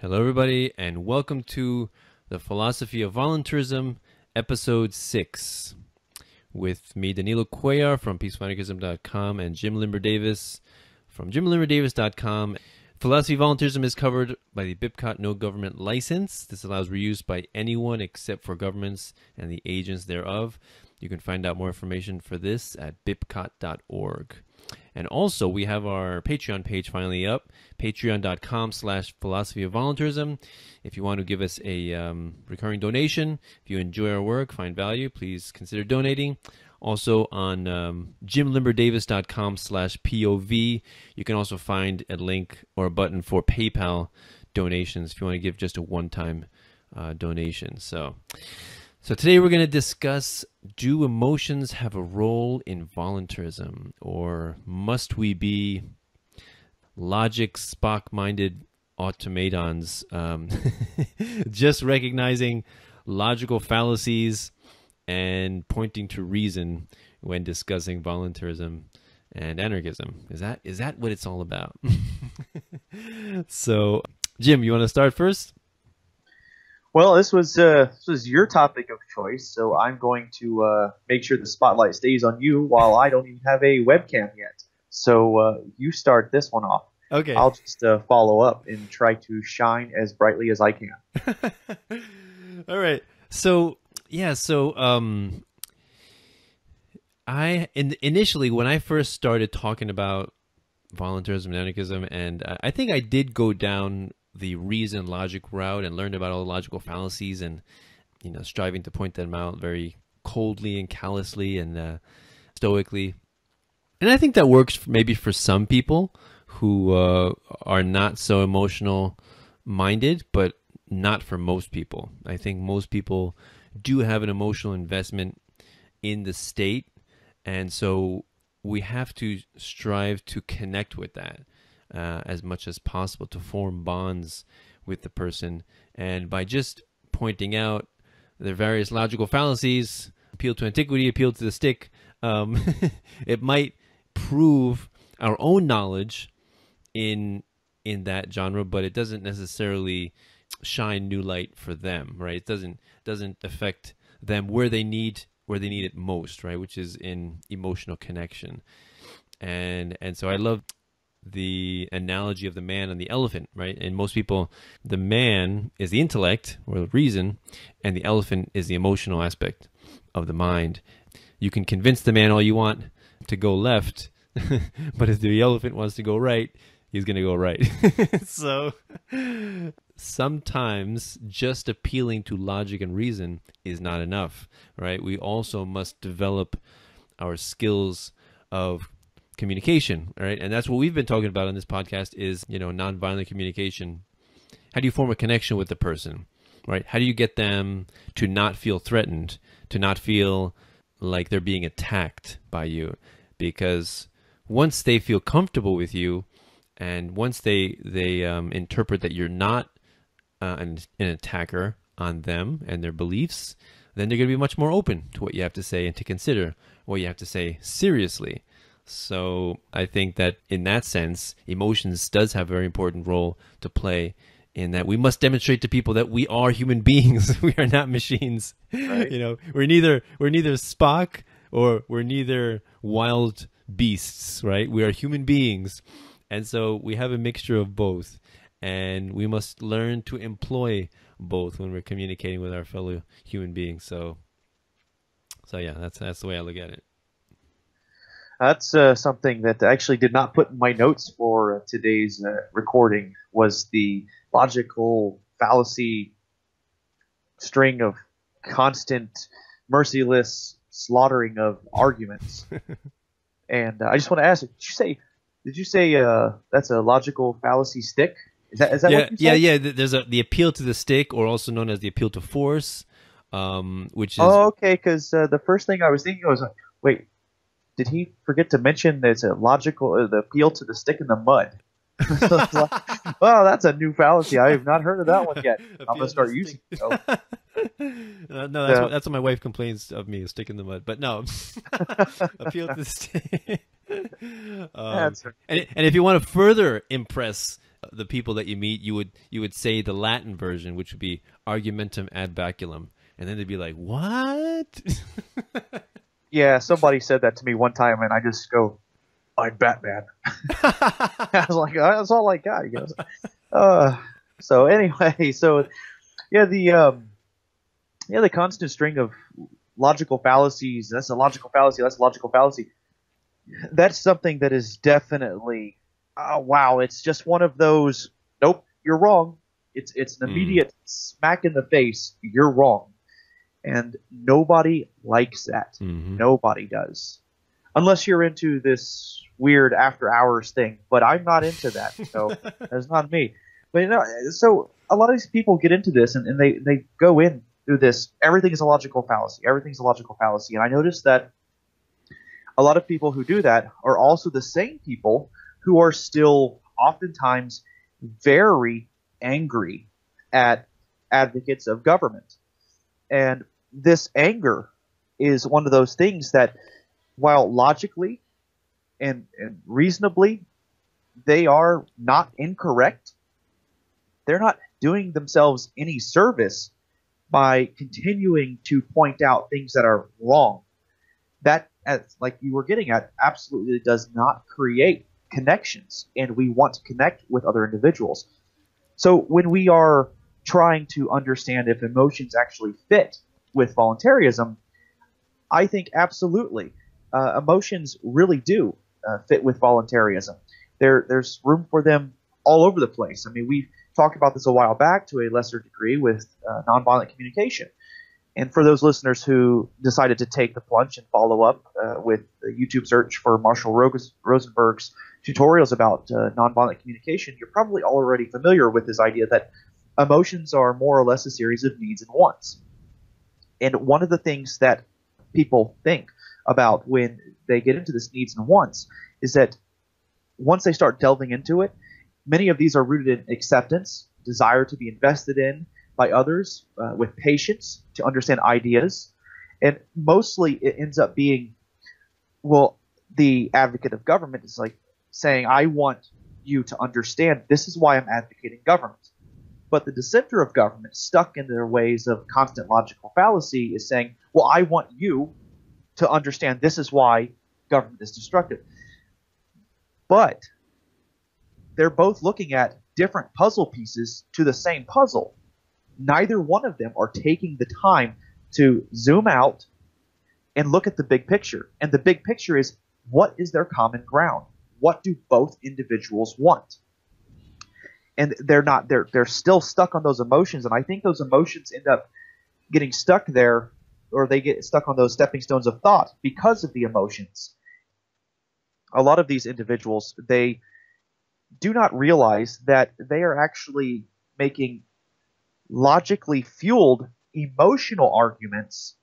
Hello, everybody, and welcome to the Philosophy of Voluntaryism, Episode 6, with me, Danilo Cuellar from PeacefulAnarchism.com and Jim Limber Davis from JimLimberDavis.com. Philosophy of Voluntaryism is covered by the BIPCOT No Government License. This allows reuse by anyone except for governments and the agents thereof. You can find out more information for this at bipcot.org. And also, we have our Patreon page finally up, patreon.com slash philosophy of voluntaryism. If you want to give us a um, recurring donation, if you enjoy our work, find value, please consider donating. Also on um, jimlimberdavis.com slash POV, you can also find a link or a button for PayPal donations if you want to give just a one-time uh, donation. So... So today we're going to discuss do emotions have a role in voluntaryism or must we be logic Spock minded automatons um, just recognizing logical fallacies and pointing to reason when discussing voluntaryism and anarchism is that is that what it's all about so Jim you want to start first well, this was uh, this was your topic of choice, so I'm going to uh, make sure the spotlight stays on you while I don't even have a webcam yet. So uh, you start this one off. Okay. I'll just uh, follow up and try to shine as brightly as I can. All right. So yeah. So um, I in, initially when I first started talking about voluntaryism and anarchism, and I think I did go down the reason logic route and learned about all the logical fallacies and you know striving to point them out very coldly and callously and uh, stoically and i think that works maybe for some people who uh, are not so emotional minded but not for most people i think most people do have an emotional investment in the state and so we have to strive to connect with that uh, as much as possible to form bonds with the person. And by just pointing out their various logical fallacies, appeal to antiquity, appeal to the stick, um, it might prove our own knowledge in in that genre, but it doesn't necessarily shine new light for them, right? It doesn't doesn't affect them where they need where they need it most, right? Which is in emotional connection. And and so I love the analogy of the man and the elephant, right? And most people, the man is the intellect or the reason, and the elephant is the emotional aspect of the mind. You can convince the man all you want to go left, but if the elephant wants to go right, he's going to go right. so sometimes just appealing to logic and reason is not enough, right? We also must develop our skills of communication, right? And that's what we've been talking about on this podcast is, you know, nonviolent communication. How do you form a connection with the person, right? How do you get them to not feel threatened, to not feel like they're being attacked by you? Because once they feel comfortable with you, and once they they um, interpret that you're not uh, an, an attacker on them and their beliefs, then they're going to be much more open to what you have to say and to consider what you have to say seriously. So I think that in that sense, emotions does have a very important role to play in that we must demonstrate to people that we are human beings. we are not machines. Right. You know, we're neither we're neither Spock or we're neither wild beasts, right? We are human beings. And so we have a mixture of both. And we must learn to employ both when we're communicating with our fellow human beings. So so yeah, that's that's the way I look at it. That's uh, something that I actually did not put in my notes for today's uh, recording. Was the logical fallacy string of constant, merciless slaughtering of arguments? and uh, I just want to ask: Did you say? Did you say uh, that's a logical fallacy stick? Is that is that yeah yeah yeah? There's a the appeal to the stick, or also known as the appeal to force, um, which is oh okay. Because uh, the first thing I was thinking was like, wait, did he forget to mention there's a logical uh, the appeal to the stick in the mud? like, well, that's a new fallacy. I have not heard of that one yet. I'm gonna start using it. So. no, that's, yeah. what, that's what my wife complains of me, stick in the mud. But no, appeal to the state. um, and, and if you want to further impress the people that you meet, you would you would say the Latin version, which would be argumentum ad baculum, and then they'd be like, "What?" yeah, somebody said that to me one time, and I just go, "I'm Batman." I was like, "That's all I got." He goes, uh, "So anyway, so yeah, the um, yeah, the constant string of logical fallacies. That's a logical fallacy. That's a logical fallacy. That's something that is definitely oh, wow, it's just one of those. Nope, you're wrong. It's it's an hmm. immediate mm. smack in the face. You're wrong, and nobody likes that. Mm-hmm. Nobody does, unless you're into this weird after hours thing. But I'm not into that, so that's not me. But you know, so a lot of these people get into this, and, and they they go in through this. Everything is a logical fallacy. Everything's a logical fallacy, and I noticed that a lot of people who do that are also the same people who are still oftentimes very angry at advocates of government. And this anger is one of those things that, while logically and, and reasonably they are not incorrect, they're not doing themselves any service by continuing to point out things that are wrong. That, as like you were getting at, absolutely does not create connections and we want to connect with other individuals. So when we are trying to understand if emotions actually fit with voluntaryism, I think absolutely uh, emotions really do uh, fit with voluntaryism. There, there's room for them all over the place. I mean, we talked about this a while back to a lesser degree with uh, nonviolent communication. And for those listeners who decided to take the plunge and follow up uh, with the YouTube search for Marshall Rosenberg's tutorials about uh, nonviolent communication, you're probably already familiar with this idea that emotions are more or less a series of needs and wants. And one of the things that people think about when they get into this needs and wants is that once they start delving into it, many of these are rooted in acceptance, desire to be invested in by others, uh, with patience to understand ideas, and mostly it ends up being, well, the advocate of government is like, saying, I want you to understand this is why I'm advocating government. But the dissenter of government, stuck in their ways of constant logical fallacy, is saying, Well, I want you to understand this is why government is destructive. But they're both looking at different puzzle pieces to the same puzzle. Neither one of them are taking the time to zoom out and look at the big picture. And the big picture is what is their common ground? What do both individuals want? And they're not they're they're still stuck on those emotions, and I think those emotions end up getting stuck there, or they get stuck on those stepping stones of thought because of the emotions. A lot of these individuals they do not realize that they are actually making logically fueled emotional arguments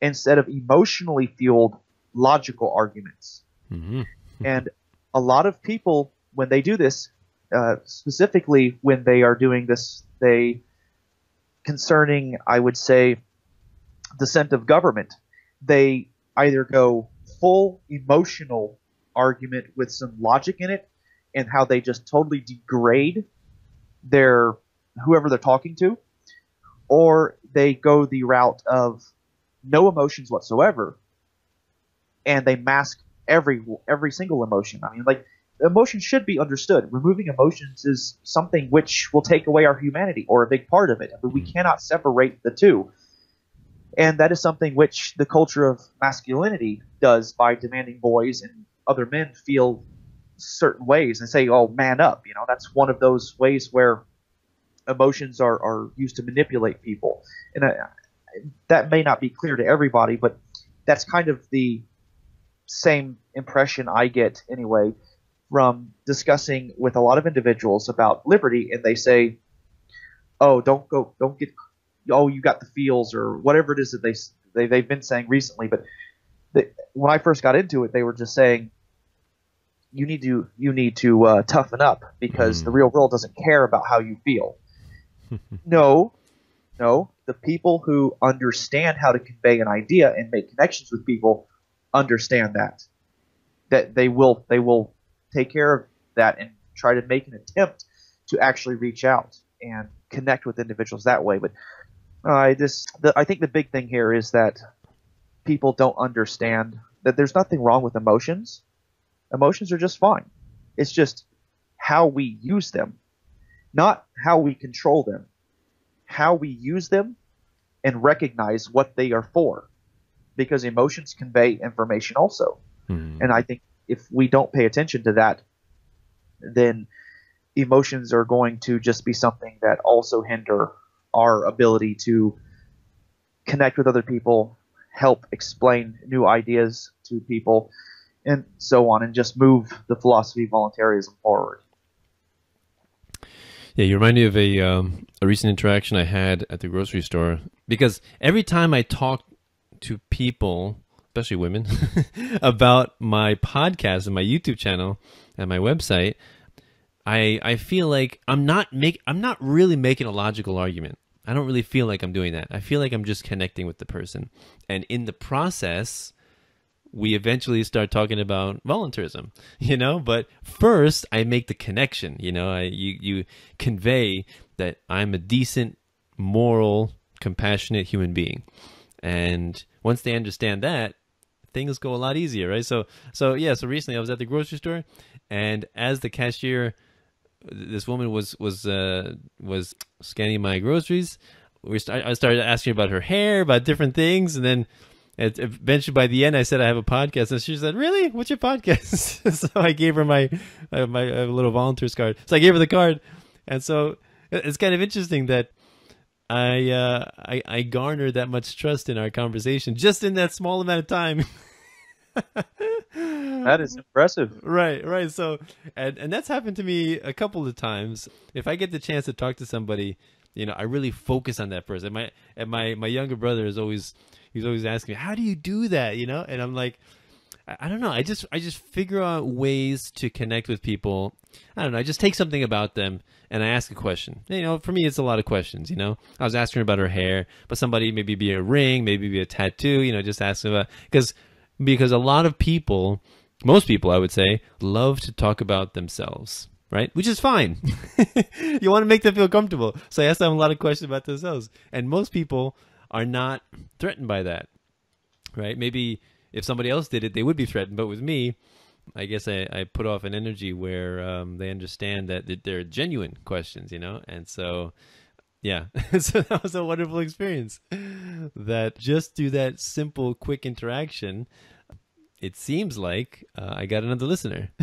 instead of emotionally fueled logical arguments. Mm-hmm. and a lot of people when they do this, uh, specifically when they are doing this, they concerning, I would say, dissent of government, they either go full emotional argument with some logic in it, and how they just totally degrade their whoever they're talking to, or they go the route of no emotions whatsoever, and they mask every every single emotion. I mean, like emotions should be understood. Removing emotions is something which will take away our humanity or a big part of it. Mean, we hmm. cannot separate the two. And that is something which the culture of masculinity does by demanding boys and other men feel certain ways and say, "Oh, man up." You know, that's one of those ways where emotions are, are used to manipulate people. And I, that may not be clear to everybody, but that's kind of the same impression I get anyway from discussing with a lot of individuals about liberty, and they say, "Oh, don't go, don't get, oh, you got the feels or whatever it is that they they they've been saying recently." But they, when I first got into it, they were just saying, you need to you need to uh, toughen up because Mm. the real world doesn't care about how you feel. no, no, the people who understand how to convey an idea and make connections with people understand that that they will they will take care of that and try to make an attempt to actually reach out and connect with individuals that way. But uh, I just the, I think the big thing here is that people don't understand that there's nothing wrong with emotions. Emotions are just fine. It's just how we use them, not how we control them. How we use them and recognize what they are for. Because emotions convey information also. Hmm. And I think if we don't pay attention to that, then emotions are going to just be something that also hinder our ability to connect with other people, help explain new ideas to people, and so on, and just move the philosophy of voluntaryism forward. Yeah, you remind me of a um, a recent interaction I had at the grocery store because every time I talk to people, especially women, about my podcast and my YouTube channel and my website, I I feel like I'm not make I'm not really making a logical argument. I don't really feel like I'm doing that. I feel like I'm just connecting with the person, and in the process, we eventually start talking about voluntaryism, you know. But first, I make the connection. You know, I you you convey that I'm a decent, moral, compassionate human being, and once they understand that, things go a lot easier, right? So so yeah. So recently, I was at the grocery store, and as the cashier, this woman was was uh, was scanning my groceries. We I started asking about her hair, about different things, and then eventually by the end i said i have a podcast and she said really what's your podcast so i gave her my uh, my uh, little volunteers card so i gave her the card and so it's kind of interesting that i uh i i garnered that much trust in our conversation just in that small amount of time. That is impressive. right right. So and and that's happened to me a couple of times. If i get the chance to talk to somebody you know i really focus on that person. My and my my younger brother is always he's always asking me how do you do that? You know? And i'm like I, don't know. I just i just figure out ways to connect with people. I don't know. I just take something about them and i ask a question. You know for me it's a lot of questions you know? I was asking her about her hair but somebody maybe be a ring maybe be a tattoo you know just asking about because because a lot of people most people i would say love to talk about themselves right? Which is fine. You want to make them feel comfortable. So i ask them a lot of questions about themselves. And most people are not threatened by that right? Maybe if somebody else did it they would be threatened. But with me i guess i, I put off an energy where um, they understand that th- they're genuine questions you know? And so yeah. So that was a wonderful experience. That just through that simple quick interaction it seems like uh, i got another listener.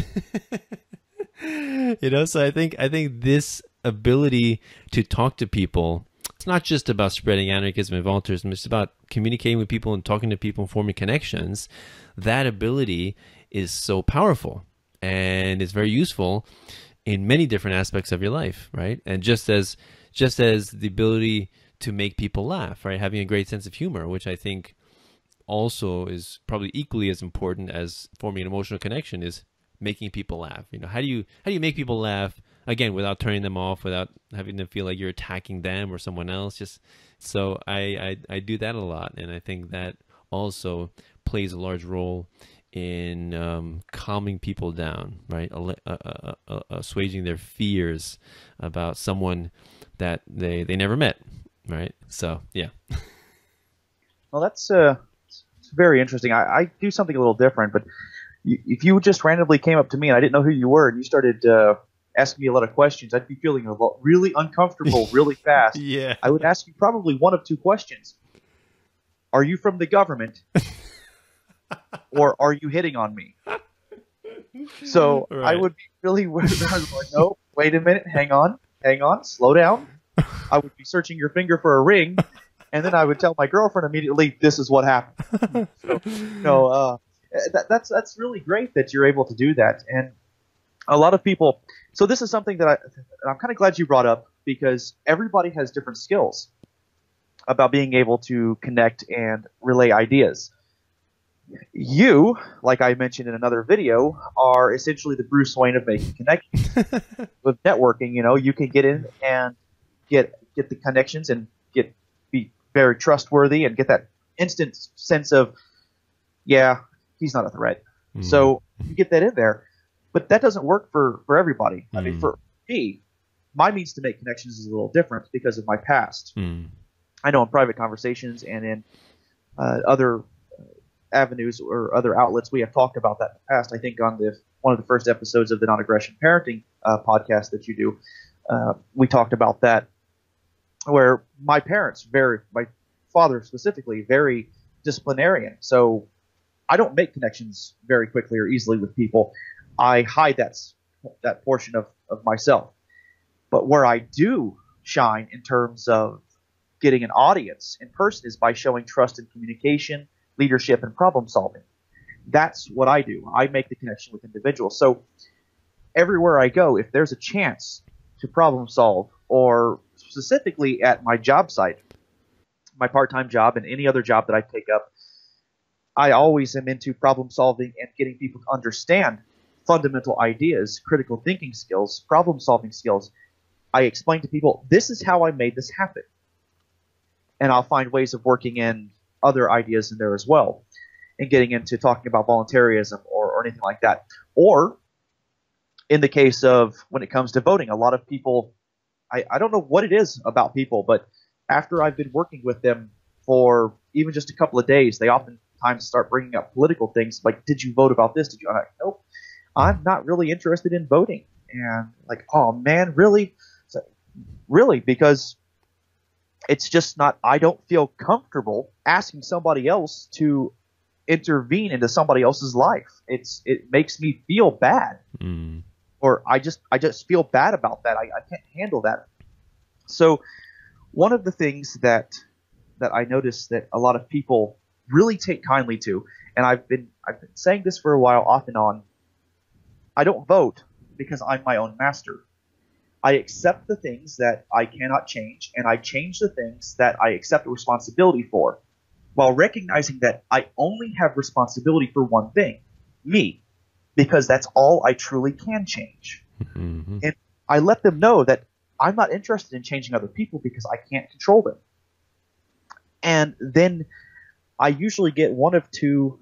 You know so i think i think this ability to talk to people it's not just about spreading anarchism and voluntaryism. It's about communicating with people and talking to people and forming connections. That ability is so powerful and it's very useful in many different aspects of your life right? And just as just as the ability to make people laugh right? Having a great sense of humor which i think also is probably equally as important as forming an emotional connection is making people laugh. You know how do you how do you make people laugh again without turning them off without having them feel like you're attacking them or someone else just so I, I i do that a lot. And i think that also plays a large role in um, calming people down right? Assuaging their fears about someone that they they never met right? So yeah. Well, that's uh, very interesting. I, I do something a little different, but if you just randomly came up to me and I didn't know who you were, and you started uh, asking me a lot of questions, I'd be feeling a lot, really uncomfortable really fast. yeah I would ask you probably one of two questions: Are you from the government, or are you hitting on me? So I would be really worried. Like, no, wait a minute, hang on, hang on, slow down. I would be searching your finger for a ring, and then I would tell my girlfriend immediately, "This is what happened." So, no, uh, that, that's that's really great that you're able to do that, and a lot of people. So this is something that I, I'm kind of glad you brought up because everybody has different skills about being able to connect and relay ideas. you, like I mentioned in another video, are essentially the Bruce Wayne of making connections. With networking, you know, you can get in and get get the connections and get be very trustworthy and get that instant sense of, yeah, he's not a threat. Mm. So you get that in there, but that doesn't work for for everybody. Mm. I mean, hmm. for me, my means to make connections is a little different because of my past. Mm. I know in private conversations and in uh, other avenues or other outlets we have talked about that in the past. I think on the one of the first episodes of the non-aggression parenting uh, podcast that you do, uh, we talked about that, where my parents very, my father specifically, very disciplinarian. So I don't make connections very quickly or easily with people. I hide that that portion of, of myself. But where I do shine in terms of getting an audience in person is by showing trust and communication leadership and problem solving. That's what I do. I make the connection with individuals. So everywhere I go, if there's a chance to problem solve, or specifically at my job site, my part time job, and any other job that I take up, I always am into problem solving and getting people to understand fundamental ideas, critical thinking skills, problem solving skills. I explain to people, this is how I made this happen. And I'll find ways of working in other ideas in there as well, and getting into talking about voluntaryism or, or anything like that. Or in the case of when it comes to voting, a lot of people, I, I don't know what it is about people, but after I've been working with them for even just a couple of days, they oftentimes start bringing up political things like, "Did you vote about this? Did you?" I'm like, nope, I'm not really interested in voting. And like, oh man, really? So, really? Because it's just not I don't feel comfortable asking somebody else to intervene into somebody else's life. It's it makes me feel bad. Mm. Or I just I just feel bad about that. I, I can't handle that. So one of the things that that I notice that a lot of people really take kindly to, and I've been I've been saying this for a while off and on, I don't vote because I'm my own master. I accept the things that I cannot change, and I change the things that I accept responsibility for, while recognizing that I only have responsibility for one thing me, because that's all I truly can change. Mm-hmm. And I let them know that I'm not interested in changing other people because I can't control them. And then I usually get one of two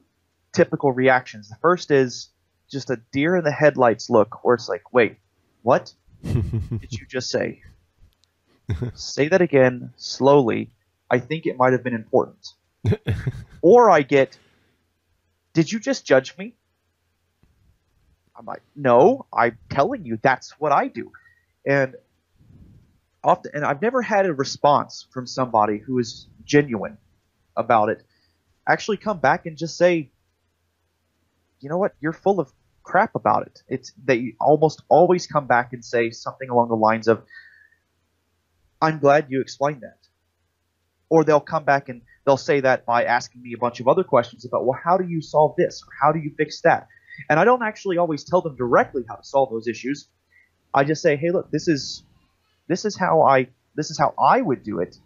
typical reactions. The first is just a deer in the headlights look, where it's like, wait, what? did you just say? say that again slowly. I think it might have been important. or I get, did you just judge me? I'm like, no, I'm telling you that's what I do. And often, and I've never had a response from somebody who is genuine about it. Actually, come back and just say, you know what, you're full of crap about it. It's they almost always come back and say something along the lines of, "I'm glad you explained that," or they'll come back and they'll say that by asking me a bunch of other questions about, "Well, how do you solve this? Or how do you fix that?" And I don't actually always tell them directly how to solve those issues. I just say, "Hey, look, this is this is how I this is how I would do it.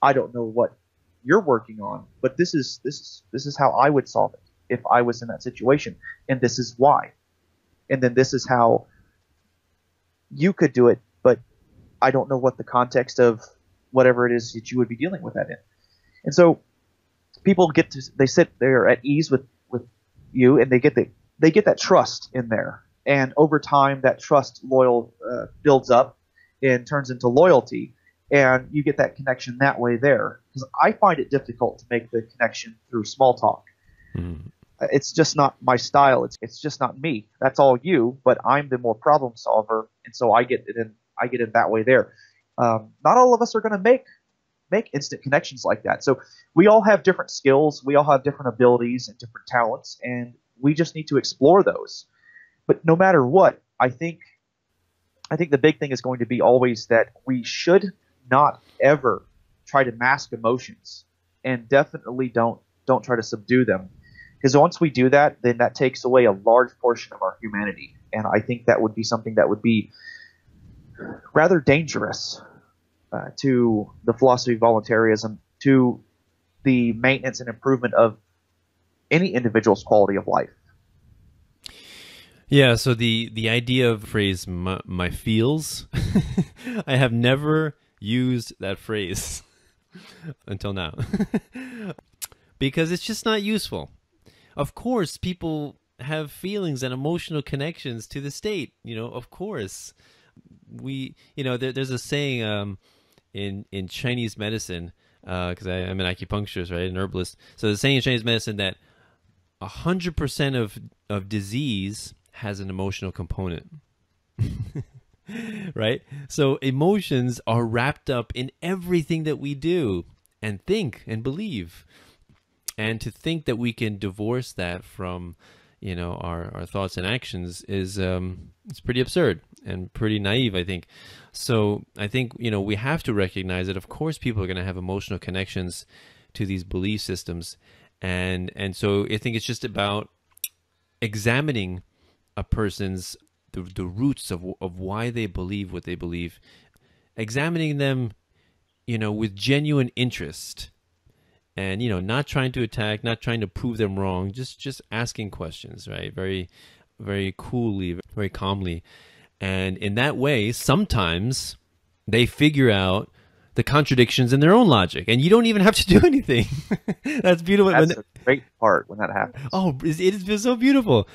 I don't know what you're working on, but this is this is this is how I would solve it." If I was in that situation, and this is why. And then this is how you could do it, but I don't know what the context of whatever it is that you would be dealing with that in. And so people get to they sit there at ease with with you, and they get the they get that trust in there, and over time that trust loyal uh, builds up and turns into loyalty, and you get that connection that way there. Because I find it difficult to make the connection through small talk. Mm it's just not my style. It's it's just not me. That's all you, but I'm the more problem solver, and so I get it in. I get it that way there. Um, not all of us are going to make make instant connections like that. So we all have different skills. We all have different abilities and different talents, and we just need to explore those. But no matter what, I think I think the big thing is going to be always that we should not ever try to mask emotions, and definitely don't don't try to subdue them because once we do that, then that takes away a large portion of our humanity, and I think that would be something that would be rather dangerous uh, to the philosophy of voluntaryism, to the maintenance and improvement of any individual's quality of life. Yeah, so the the idea of phrase my, my feels, I have never used that phrase until now. because it's just not useful. Of course, people have feelings and emotional connections to the state, you know, of course. We, you know, there, there's a saying um, in in Chinese medicine because uh, I'm an acupuncturist, right, an herbalist. So the saying in Chinese medicine that a hundred percent of of disease has an emotional component. right? So emotions are wrapped up in everything that we do and think and believe. And to think that we can divorce that from, you know, our, our thoughts and actions is um it's pretty absurd and pretty naive, I think. So I think, you know, we have to recognize that of course people are gonna have emotional connections to these belief systems. And and so I think it's just about examining a person's the, the roots of of why they believe what they believe, examining them, you know, with genuine interest, and you know, not trying to attack, not trying to prove them wrong, just just asking questions, right? Very, very coolly, very calmly, and in that way, sometimes they figure out the contradictions in their own logic, and you don't even have to do anything. That's beautiful. That's a great part when that happens. Oh, it is so beautiful,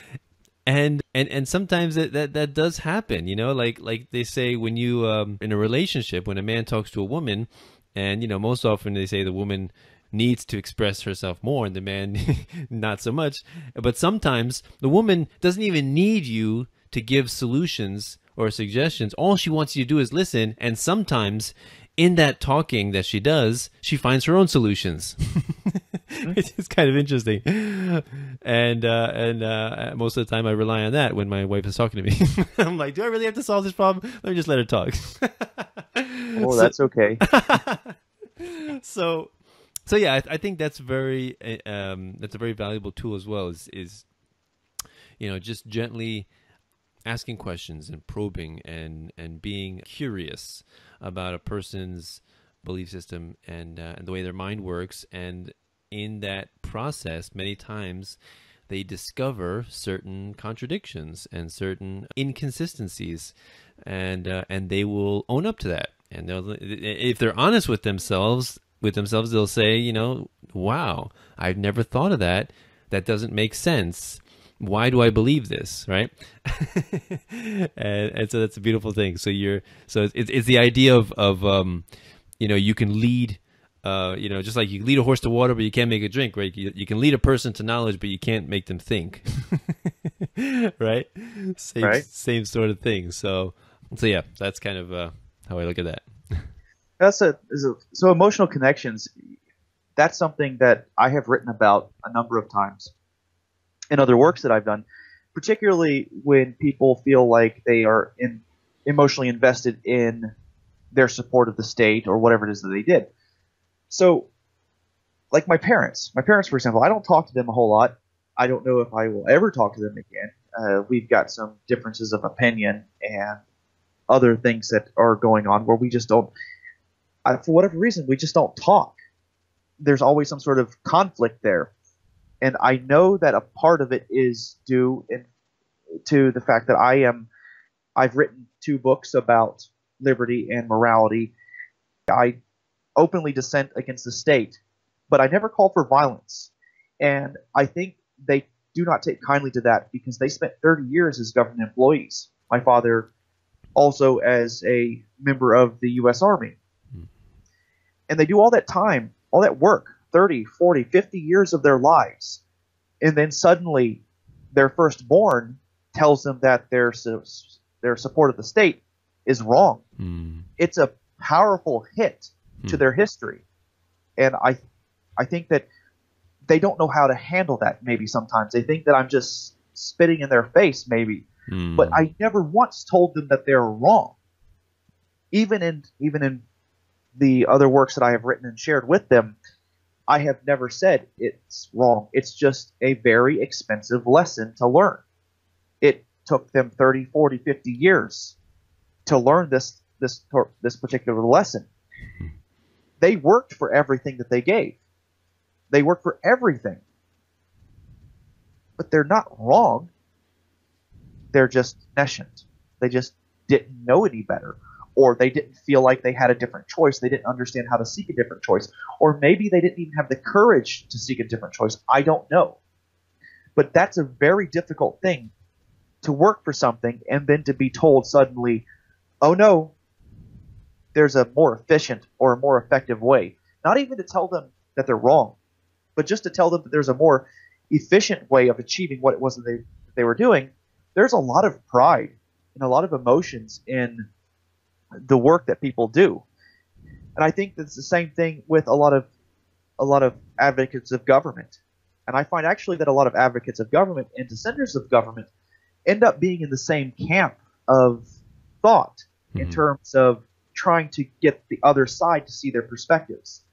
and and and sometimes that, that that does happen you know like like they say when you um in a relationship when a man talks to a woman and you know most often they say the woman needs to express herself more and the man not so much but sometimes the woman doesn't even need you to give solutions or suggestions all she wants you to do is listen and sometimes in that talking that she does she finds her own solutions it's kind of interesting. And uh, and uh, most of the time, I rely on that when my wife is talking to me. I'm like, do I really have to solve this problem? Let me just let her talk. oh, that's okay. so, so yeah, I, I, think that's very uh, um, that's a very valuable tool as well. Is is you know just gently asking questions and probing and and being curious about a person's belief system and uh, and the way their mind works and in that process, many times they discover certain contradictions and certain inconsistencies, and uh, and they will own up to that. And if they're honest with themselves, with themselves, they'll say, you know, wow, I've never thought of that. That doesn't make sense. Why do I believe this? Right? and, and so that's a beautiful thing. So you're so it's it's the idea of of um, you know, you can lead uh, you know, just like you lead a horse to water, but you can't make it drink, right? You, you can lead a person to knowledge, but you can't make them think, right? Same, right? same sort of thing. So, so yeah, that's kind of uh, how I look at that. That's a, a so emotional connections. That's something that I have written about a number of times in other works that I've done, particularly when people feel like they are in, emotionally invested in their support of the state or whatever it is that they did so, like my parents, my parents, for example, I don't talk to them a whole lot. I don't know if I will ever talk to them again. Uh, we've got some differences of opinion and other things that are going on where we just don't, I, for whatever reason, we just don't talk. There's always some sort of conflict there. And I know that a part of it is due in, to the fact that I am, I've written two books about liberty and morality. I openly dissent against the state, but I never call for violence. And I think they do not take kindly to that because they spent 30 years as government employees. My father also as a member of the U.S. Army. And they do all that time, all that work, 30, 40, 50 years of their lives. And then suddenly their firstborn tells them that their, their support of the state is wrong. Mm. It's a powerful hit to hmm. their history. And I I think that they don't know how to handle that maybe sometimes. They think that I'm just spitting in their face maybe. Mm. But I never once told them that they're wrong. Even in even in the other works that I have written and shared with them, I have never said it's wrong. It's just a very expensive lesson to learn. It took them 30, 40, 50 years to learn this this this particular lesson. They worked for everything that they gave. They worked for everything. but they're not wrong. They're just nescient. They just didn't know any better, or they didn't feel like they had a different choice. They didn't understand how to seek a different choice, or maybe they didn't even have the courage to seek a different choice. I don't know. But that's a very difficult thing to work for something and then to be told suddenly, oh no, there's a more efficient or a more effective way. Not even to tell them that they're wrong, but just to tell them that there's a more efficient way of achieving what it was that they, they were doing. There's a lot of pride and a lot of emotions in the work that people do. And I think that's the same thing with a lot of a lot of advocates of government. And I find actually that a lot of advocates of government and dissenters of government end up being in the same camp of thought mm-hmm. in terms of trying to get the other side to see their perspectives.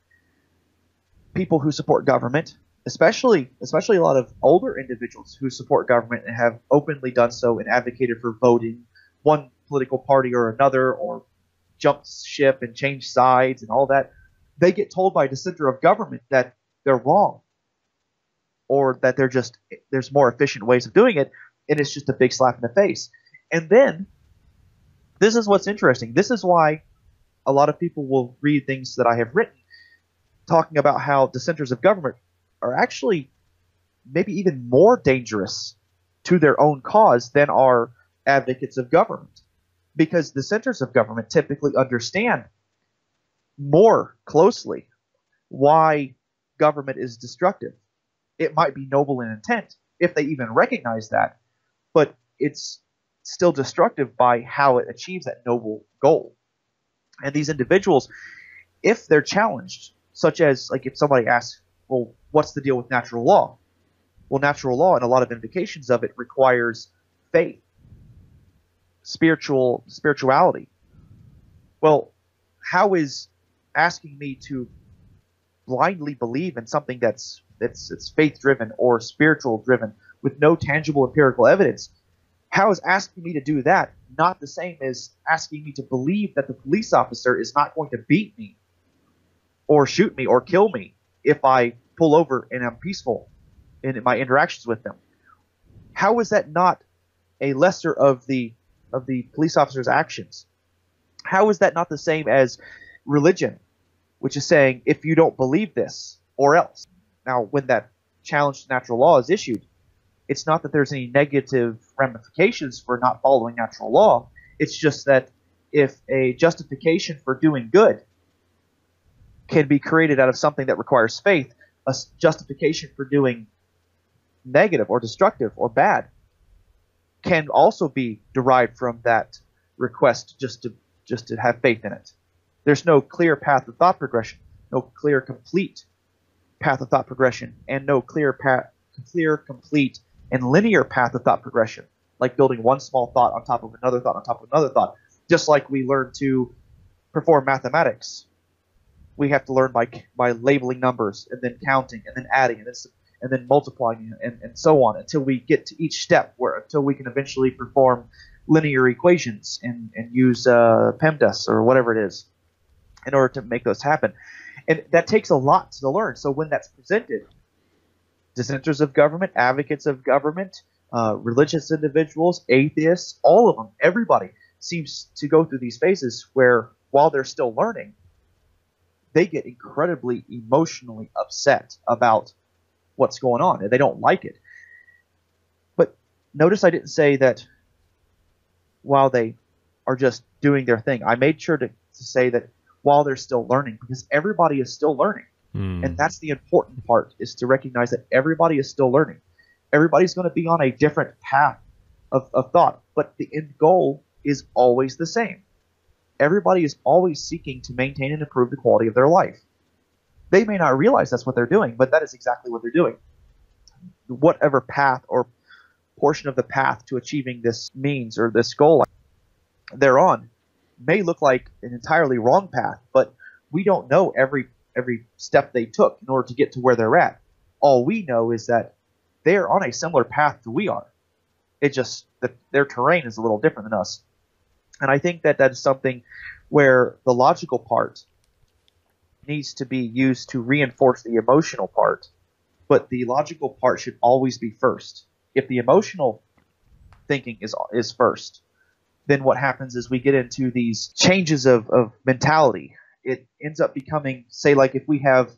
People who support government, especially especially a lot of older individuals who support government and have openly done so and advocated for voting one political party or another or jumped ship and change sides and all that, they get told by a dissenter of government that they're wrong or that they're just there's more efficient ways of doing it and it's just a big slap in the face. And then this is what's interesting. This is why a lot of people will read things that I have written talking about how dissenters of government are actually maybe even more dangerous to their own cause than are advocates of government. Because the centers of government typically understand more closely why government is destructive. It might be noble in intent if they even recognize that, but it's still destructive by how it achieves that noble goal. And these individuals, if they're challenged, such as like if somebody asks, well, what's the deal with natural law? Well, natural law and a lot of indications of it requires faith, spiritual spirituality. Well, how is asking me to blindly believe in something that's that's it's faith driven or spiritual driven with no tangible empirical evidence how is asking me to do that not the same as asking me to believe that the police officer is not going to beat me or shoot me or kill me if I pull over and I'm peaceful in my interactions with them? How is that not a lesser of the of the police officer's actions? How is that not the same as religion, which is saying if you don't believe this or else? Now, when that challenge to natural law is issued, it's not that there's any negative ramifications for not following natural law. It's just that if a justification for doing good can be created out of something that requires faith, a justification for doing negative or destructive or bad can also be derived from that request just to just to have faith in it. There's no clear path of thought progression, no clear complete path of thought progression, and no clear path clear complete and linear path of thought progression, like building one small thought on top of another thought on top of another thought. Just like we learn to perform mathematics, we have to learn by by labeling numbers and then counting and then adding and then and then multiplying and, and so on until we get to each step where until we can eventually perform linear equations and, and use uh, PEMDAS or whatever it is in order to make those happen. And that takes a lot to learn. So when that's presented, dissenters of government, advocates of government, uh, religious individuals, atheists, all of them, everybody seems to go through these phases where while they're still learning, they get incredibly emotionally upset about what's going on and they don't like it. But notice I didn't say that while they are just doing their thing. I made sure to, to say that while they're still learning because everybody is still learning. Mm. And that's the important part is to recognize that everybody is still learning. Everybody's going to be on a different path of, of thought, but the end goal is always the same. Everybody is always seeking to maintain and improve the quality of their life. They may not realize that's what they're doing, but that is exactly what they're doing. Whatever path or portion of the path to achieving this means or this goal they're on may look like an entirely wrong path, but we don't know every every step they took in order to get to where they're at. All we know is that they're on a similar path to we are. It just that their terrain is a little different than us. And I think that that is something where the logical part needs to be used to reinforce the emotional part, but the logical part should always be first. If the emotional thinking is is first, then what happens is we get into these changes of, of mentality. It ends up becoming, say, like if we have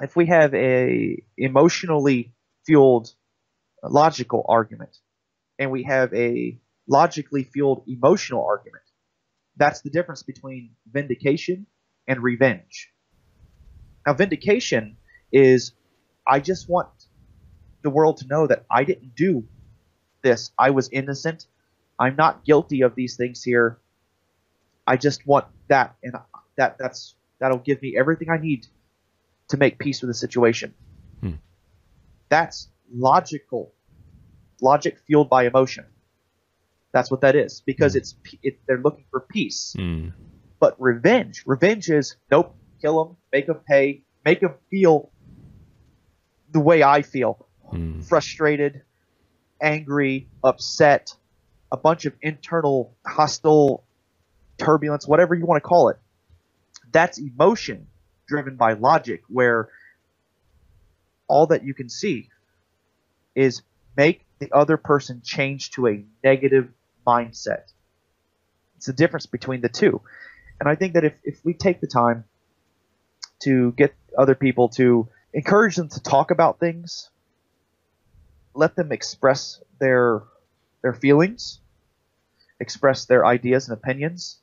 if we have a emotionally fueled uh, logical argument and we have a logically fueled emotional argument, that's the difference between vindication and revenge. Now, vindication is I just want the world to know that I didn't do this. I was innocent. I'm not guilty of these things here. I just want that, and that that's that'll give me everything I need to make peace with the situation. Hmm. That's logical, logic fueled by emotion. That's what that is because hmm. it's it, they're looking for peace. Hmm. But revenge, revenge is nope, kill them, make them pay, make them feel the way I feel, hmm. frustrated, angry, upset, a bunch of internal hostile turbulence, whatever you want to call it. That's emotion driven by logic, where all that you can see is make the other person change to a negative mindset. It's the difference between the two. And I think that if, if we take the time to get other people to encourage them to talk about things, let them express their their feelings, express their ideas and opinions.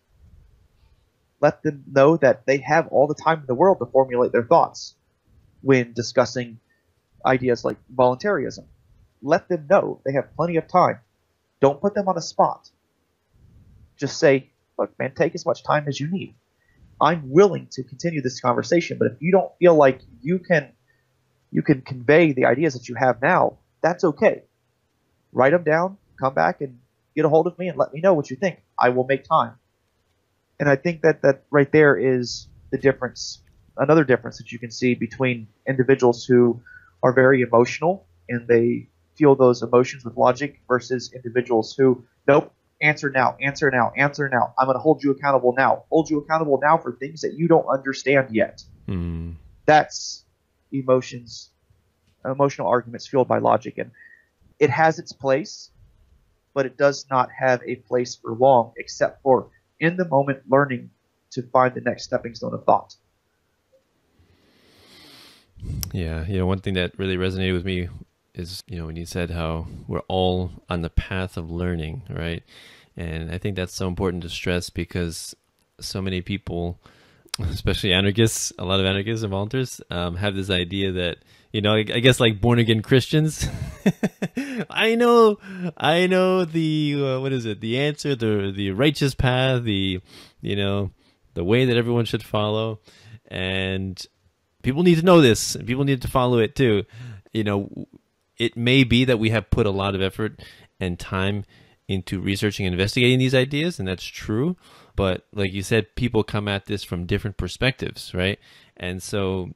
Let them know that they have all the time in the world to formulate their thoughts when discussing ideas like voluntaryism. Let them know they have plenty of time. Don't put them on a spot. Just say, look, man, take as much time as you need. I'm willing to continue this conversation, but if you don't feel like you can you can convey the ideas that you have now, that's okay. Write them down, come back and get a hold of me and let me know what you think. I will make time. And I think that that right there is the difference, another difference that you can see between individuals who are very emotional and they feel those emotions with logic versus individuals who, nope, answer now, answer now, answer now. I'm going to hold you accountable now. Hold you accountable now for things that you don't understand yet. Mm. That's emotions, emotional arguments fueled by logic. And it has its place, but it does not have a place for long, except for in the moment learning to find the next stepping stone of thought. Yeah, you know, one thing that really resonated with me is, you know, when you said how we're all on the path of learning, right? And I think that's so important to stress because so many people especially anarchists, a lot of anarchists and volunteers um, have this idea that you know, I, guess like born again Christians. I know, I know the uh, what is it? The answer, the the righteous path, the you know, the way that everyone should follow, and people need to know this. and People need to follow it too. You know, it may be that we have put a lot of effort and time into researching and investigating these ideas, and that's true. But like you said people come at this from different perspectives right? And so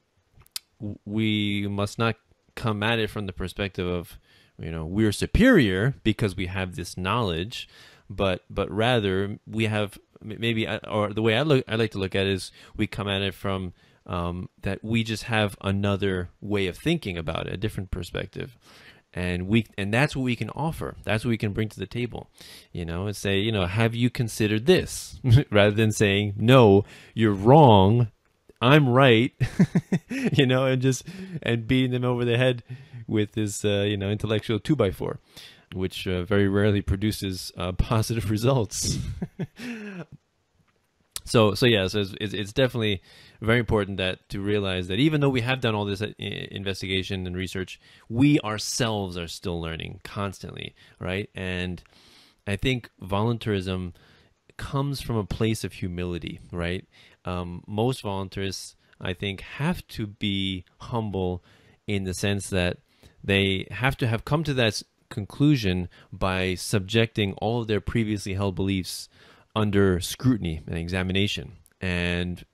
we must not come at it from the perspective of you know we're superior because we have this knowledge but but rather we have maybe uh, or the way I look I like to look at it is we come at it from um, that we just have another way of thinking about it, a different perspective. And we and that's what we can offer. That's what we can bring to the table. You know and say you know have you considered this? Rather than saying no you're wrong. I'm right. You know and just and beating them over the head with this uh, you know intellectual two by four which uh, very rarely produces uh, positive results so so yeah so it's, it's definitely very important that to realize that even though we have done all this uh, investigation and research, we ourselves are still learning constantly, right? And I think voluntaryism comes from a place of humility, right? Um, most volunteers, I think, have to be humble in the sense that they have to have come to that conclusion by subjecting all of their previously held beliefs under scrutiny and examination. And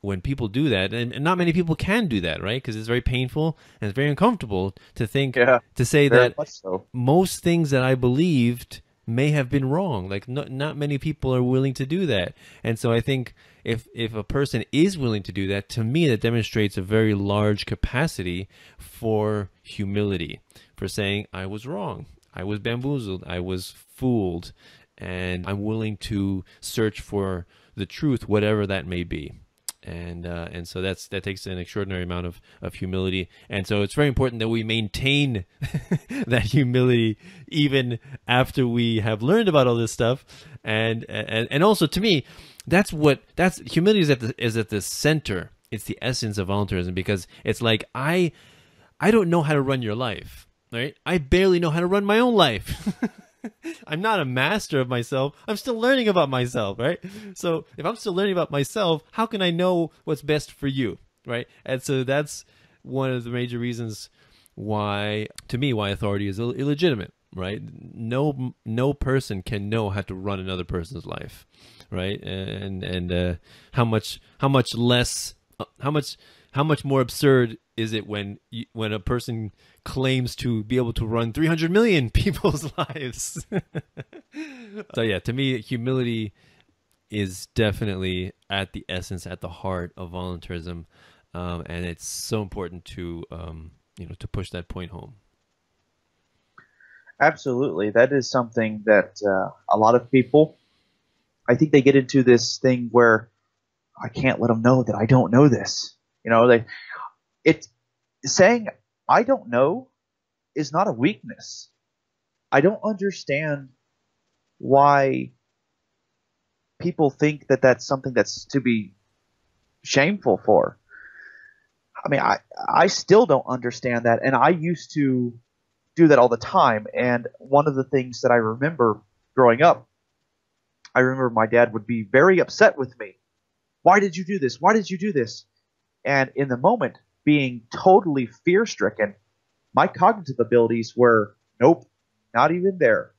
when people do that, and, and, not many people can do that, right? Because it's very painful and it's very uncomfortable to think yeah, to say that so. most things that I believed may have been wrong. Like not not many people are willing to do that, and so I think if if a person is willing to do that, to me that demonstrates a very large capacity for humility, for saying I was wrong, I was bamboozled, I was fooled, and I'm willing to search for the truth, whatever that may be. And uh, and so that's that takes an extraordinary amount of, of humility, and so it's very important that we maintain that humility even after we have learned about all this stuff, and and and also to me, that's what that's humility is at the is at the center. It's the essence of voluntaryism because it's like I I don't know how to run your life, right? I barely know how to run my own life. I'm not a master of myself. I'm still learning about myself, right? So if I'm still learning about myself, how can I know what's best for you, right? And so that's one of the major reasons why, to me, why authority is Ill- illegitimate, right? No, no person can know how to run another person's life, right? And and uh, how much how much less uh, how much how much more absurd is it when you, when a person claims to be able to run 300 million people's lives? so yeah, to me, humility is definitely at the essence, at the heart of voluntaryism, um, and it's so important to um, you know to push that point home. Absolutely, that is something that uh, a lot of people, I think, they get into this thing where I can't let them know that I don't know this. You know, they it saying I don't know is not a weakness. I don't understand why people think that that's something that's to be shameful for. I mean, I I still don't understand that, and I used to do that all the time. And one of the things that I remember growing up, I remember my dad would be very upset with me. Why did you do this? Why did you do this? And in the moment, being totally fear stricken, my cognitive abilities were nope, not even there.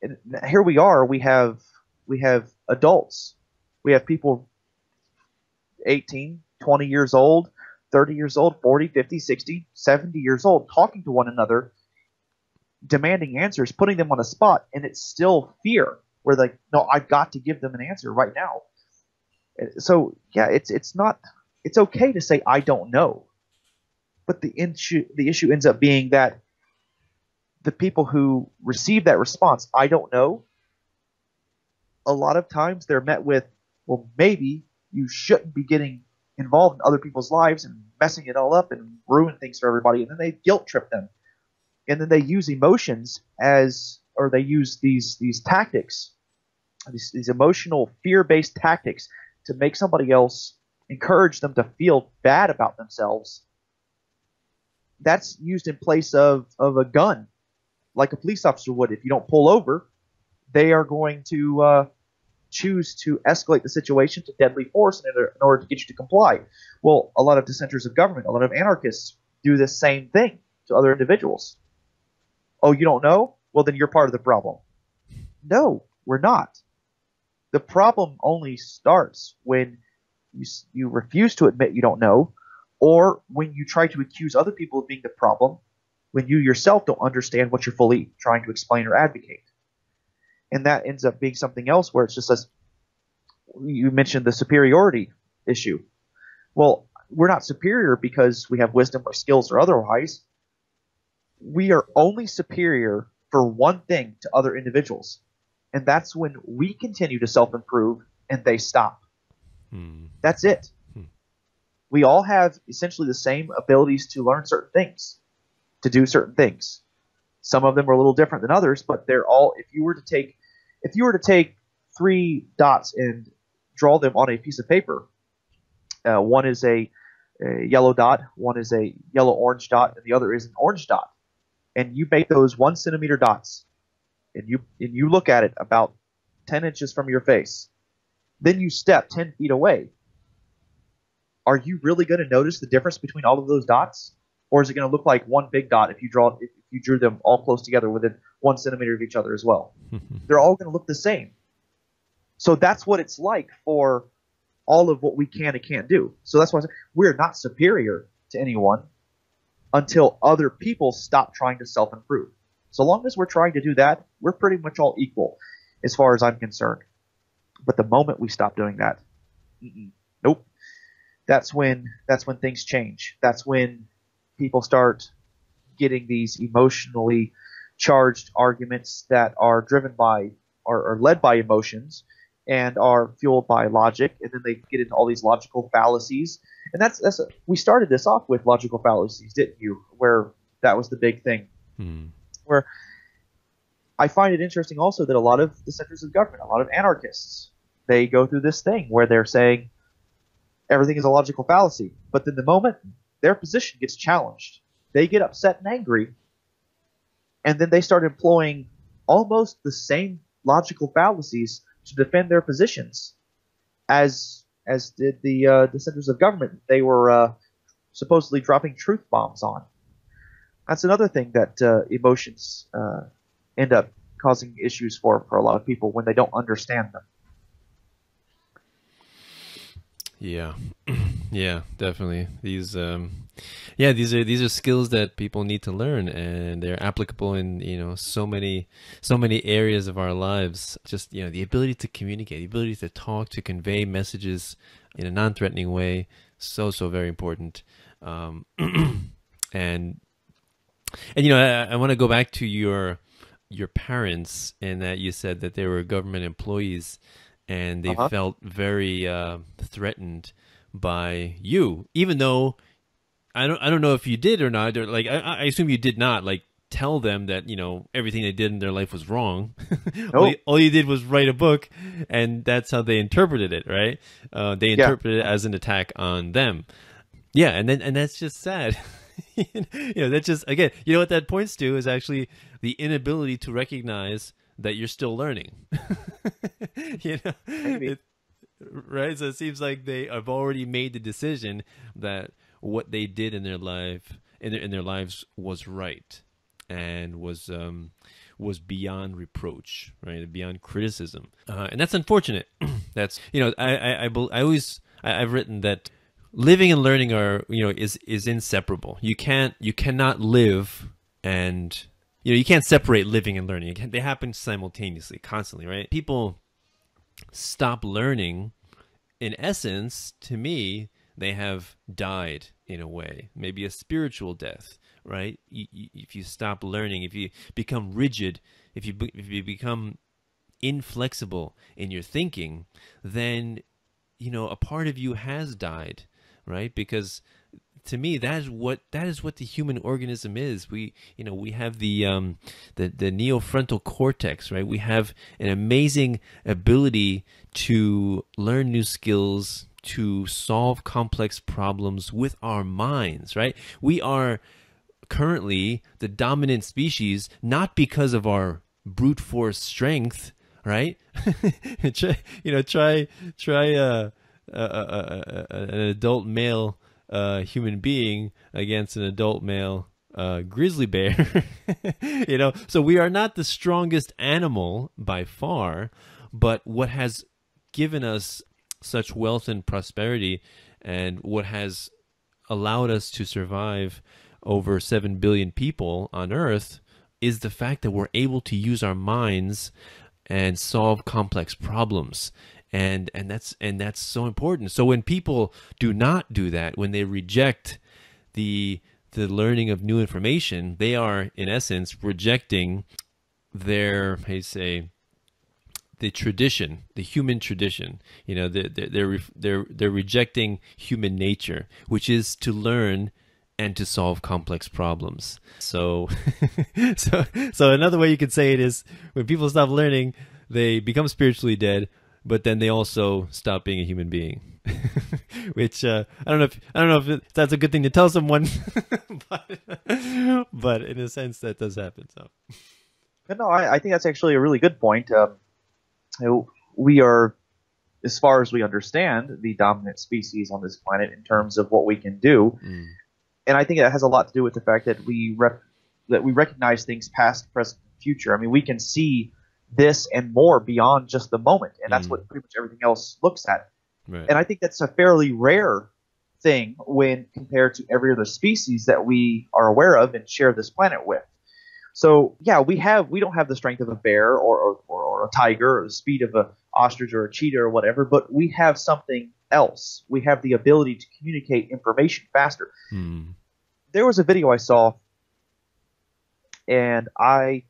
And here we are. We have we have adults. We have people 18, 20 years old, 30 years old, 40, 50, 60, 70 years old talking to one another, demanding answers, putting them on a spot, and it's still fear. Where like, no, I've got to give them an answer right now. So yeah, it's it's not it's okay to say I don't know. But the issue the issue ends up being that the people who receive that response, I don't know, a lot of times they're met with, well, maybe you shouldn't be getting involved in other people's lives and messing it all up and ruin things for everybody, and then they guilt trip them. And then they use emotions as or they use these these tactics, these, these emotional fear based tactics to make somebody else encourage them to feel bad about themselves, that's used in place of, of a gun, like a police officer would. If you don't pull over, they are going to uh, choose to escalate the situation to deadly force in order, in order to get you to comply. Well, a lot of dissenters of government, a lot of anarchists do the same thing to other individuals. Oh, you don't know? Well, then you're part of the problem. No, we're not. The problem only starts when you, you refuse to admit you don't know, or when you try to accuse other people of being the problem when you yourself don't understand what you're fully trying to explain or advocate. And that ends up being something else where it's just as you mentioned the superiority issue. Well, we're not superior because we have wisdom or skills or otherwise. We are only superior for one thing to other individuals, and that's when we continue to self improve and they stop. Hmm. That's it. Hmm. We all have essentially the same abilities to learn certain things, to do certain things. Some of them are a little different than others, but they're all. If you were to take, if you were to take three dots and draw them on a piece of paper, uh, one is a, a yellow dot, one is a yellow orange dot, and the other is an orange dot, and you make those one centimeter dots, and you and you look at it about ten inches from your face then you step 10 feet away. Are you really going to notice the difference between all of those dots? Or is it going to look like one big dot if you draw if you drew them all close together within one centimeter of each other as well? They're all going to look the same. So that's what it's like for all of what we can and can't do. So that's why we're not superior to anyone until other people stop trying to self improve. So long as we're trying to do that, we're pretty much all equal as far as I'm concerned. But the moment we stop doing that, nope. That's when that's when things change. That's when people start getting these emotionally charged arguments that are driven by or, or led by emotions and are fueled by logic, and then they get into all these logical fallacies. And that's that's a, we started this off with logical fallacies, didn't you? Where that was the big thing. Hmm. Where I find it interesting also that a lot of dissenters of government, a lot of anarchists, they go through this thing where they're saying everything is a logical fallacy, but then the moment their position gets challenged, they get upset and angry, and then they start employing almost the same logical fallacies to defend their positions as as did the uh, dissenters of government. They were uh, supposedly dropping truth bombs on. That's another thing that uh, emotions uh, end up causing issues for for a lot of people when they don't understand them. Yeah, yeah, definitely. These, um, yeah, these are these are skills that people need to learn, and they're applicable in you know so many so many areas of our lives. Just you know, the ability to communicate, the ability to talk, to convey messages in a non-threatening way, so so very important. Um, and and you know, I, I want to go back to your your parents, and that you said that they were government employees and they Uh-huh. felt very uh, threatened by you, even though I don't I don't know if you did or not. Or like I, I assume you did not like tell them that you know everything they did in their life was wrong. all, you, all you did was write a book, and that's how they interpreted it, right? Uh, they Yeah. interpreted it as an attack on them. Yeah, and then and that's just sad. you know, that just again, you know what that points to is actually the inability to recognize that you're still learning. you know, It- right? So it seems like they have already made the decision that what they did in their life in their, in their lives was right and was um was beyond reproach, right? Beyond criticism, uh, and that's unfortunate. that's you know, I I I, bel- I always I, I've written that living and learning are you know is is inseparable. You can't you cannot live and you know you can't separate living and learning. They happen simultaneously, constantly, right? People stop learning. In essence, to me, they have died in a way, maybe a spiritual death, right? You, you, if you stop learning, if you become rigid, if you if you become inflexible in your thinking, then you know a part of you has died, right? Because to me that is what that is what the human organism is. We you know we have the um the the neofrontal cortex right? We have an amazing ability to learn new skills to solve complex problems with our minds right? We are currently the dominant species not because of our brute force strength right? Try, you know try try uh, uh, uh, uh, uh, an adult male uh, human being against an adult male uh, grizzly bear. you know, so we are not the strongest animal by far, but what has given us such wealth and prosperity and what has allowed us to survive over 7 billion people on earth is the fact that we're able to use our minds and solve complex problems and and that's and that's so important. So when people do not do that when they reject the the learning of new information they are in essence rejecting their you say the tradition the human tradition. You know they're they're they're, they're rejecting human nature which is to learn and to solve complex problems. So so so another way you could say it is when people stop learning they become spiritually dead but then they also stop being a human being which uh, i don't know if i don't know if that's a good thing to tell someone but, but in a sense that does happen so But no, I, I think that's actually a really good point. Um, we are, as far as we understand, the dominant species on this planet in terms of what we can do, mm. and I think it has a lot to do with the fact that we rep- that we recognize things past, present, and future. I mean, we can see this and more beyond just the moment, and that's Mm. what pretty much everything else looks at. right And I think that's a fairly rare thing when compared to every other species that we are aware of and share this planet with. So yeah, we have we don't have the strength of a bear or or, or, or a tiger or the speed of a ostrich or a cheetah or whatever, but we have something else. We have the ability to communicate information faster. mm. There was a video I saw and I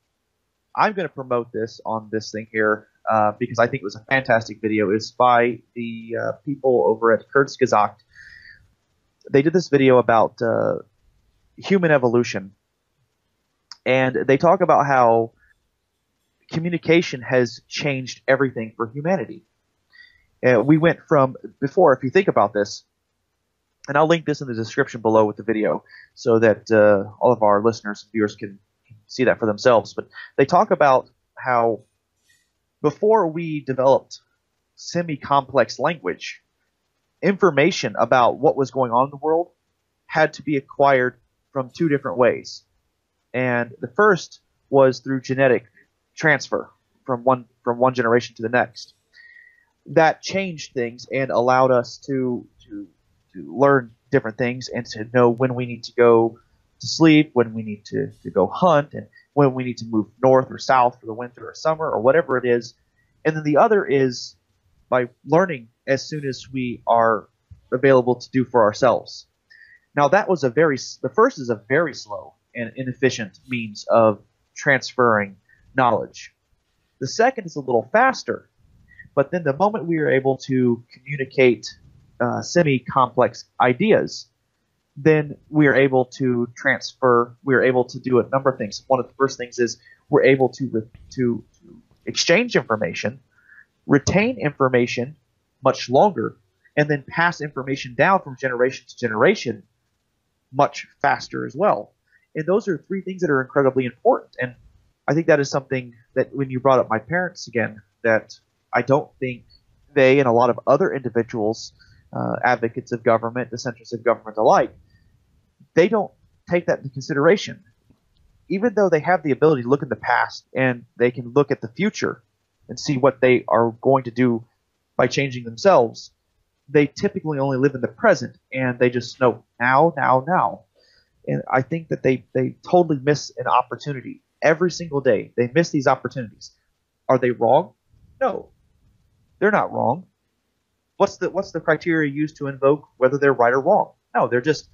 I'm going to promote this on this thing here uh, because I think it was a fantastic video. It's by the uh, people over at Kurzgesagt. They did this video about uh, human evolution, and they talk about how communication has changed everything for humanity. We went from before, if you think about this, and I'll link this in the description below with the video so that uh, all of our listeners and viewers can see that for themselves. But they talk about how before we developed semi complex language, information about what was going on in the world had to be acquired from two different ways. And the first was through genetic transfer from one from one generation to the next. That changed things and allowed us to to to learn different things and to know when we need to go to sleep, when we need to, to go hunt, and when we need to move north or south for the winter or summer or whatever it is. And then the other is by learning as soon as we are available to do for ourselves. Now that was a very the first is a very slow and inefficient means of transferring knowledge. The second is a little faster, but then the moment we are able to communicate uh, semi-complex ideas, then we are able to transfer. We are able to do a number of things. One of the first things is we're able to to, to exchange information, retain information much longer, and then pass information down from generation to generation much faster as well. And those are three things that are incredibly important. And I think that is something that when you brought up my parents again, that I don't think they and a lot of other individuals, uh, advocates of government, dissenters of government alike, they don't take that into consideration. Even though they have the ability to look in the past and they can look at the future and see what they are going to do by changing themselves, they typically only live in the present and they just know now, now, now. And I think that they, they totally miss an opportunity every single day. They miss these opportunities. Are they wrong? No. They're not wrong. What's the what's the criteria used to invoke whether they're right or wrong? No, they're just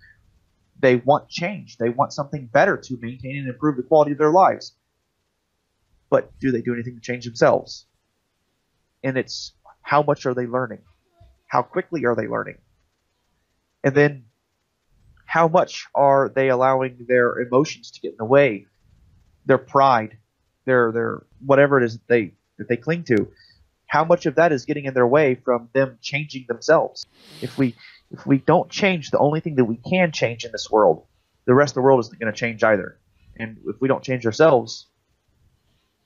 they want change. They want something better to maintain and improve the quality of their lives. But do they do anything to change themselves? And it's how much are they learning? How quickly are they learning? And then how much are they allowing their emotions to get in the way? Their pride, their their whatever it is that they that they cling to. How much of that is getting in their way from them changing themselves? If we if we don't change the only thing that we can change in this world, the rest of the world isn't going to change either. And if we don't change ourselves,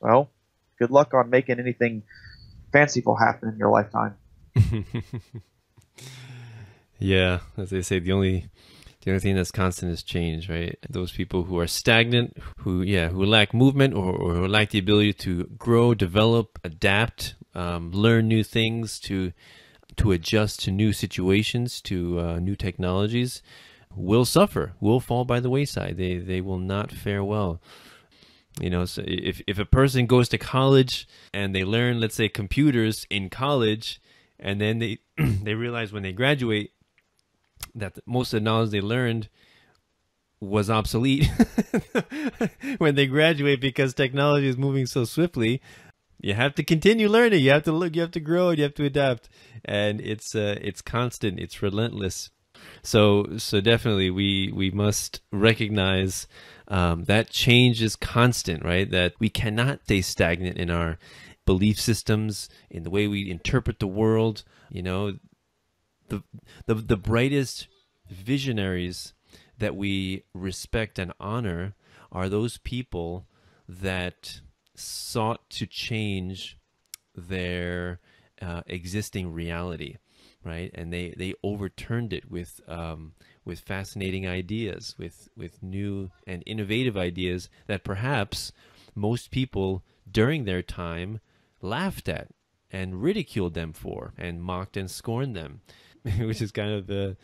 well, good luck on making anything fanciful happen in your lifetime. yeah, as they say, the only the only thing that's constant is change, right? Those people who are stagnant, who yeah, who lack movement or, or who lack the ability to grow, develop, adapt, um, learn new things, to to adjust to new situations, to uh, new technologies, will suffer, will fall by the wayside. They they will not fare well. You know, so if if a person goes to college and they learn, let's say, computers in college, and then they they realize when they graduate that most of the knowledge they learned was obsolete when they graduate because technology is moving so swiftly you have to continue learning. You have to look. You have to grow. And you have to adapt. And it's uh, it's constant. It's relentless. So so definitely we we must recognize um, that change is constant, right? That we cannot stay stagnant in our belief systems, in the way we interpret the world. You know, the the the brightest visionaries that we respect and honor are those people that sought to change their uh, existing reality, right? And they, they overturned it with um, with fascinating ideas, with with new and innovative ideas that perhaps most people during their time laughed at and ridiculed them for, and mocked and scorned them, which is kind of the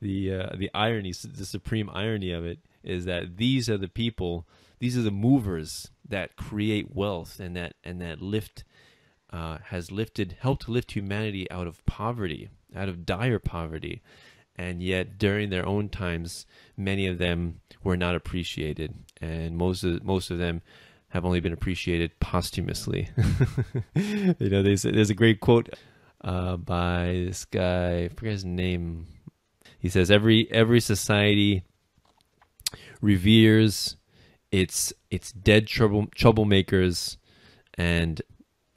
the uh, the irony, the supreme irony of it is that these are the people, these are the movers that create wealth and that and that lift uh, has lifted helped lift humanity out of poverty, out of dire poverty, and yet during their own times, many of them were not appreciated, and most of most of them have only been appreciated posthumously. you know, there's there's a great quote uh, by this guy. I forget his name. He says every every society reveres its its dead trouble troublemakers and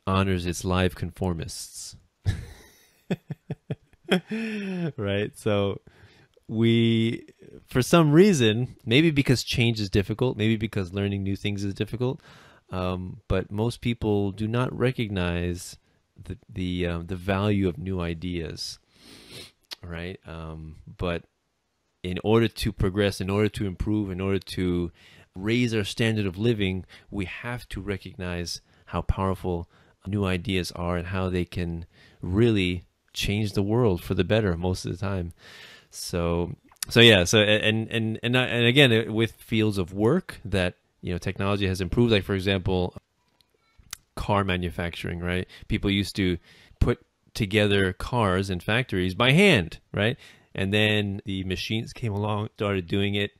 honors its live conformists. right? So we for some reason, maybe because change is difficult, maybe because learning new things is difficult, um, but most people do not recognize the the um, the value of new ideas, right? Um, but in order to progress, in order to improve, in order to raise our standard of living, we have to recognize how powerful new ideas are and how they can really change the world for the better most of the time. So so yeah, so and and and and again uh, with fields of work that you know technology has improved like for example car manufacturing, right? People used to put together cars in factories by hand, right? And then the machines came along, started doing it.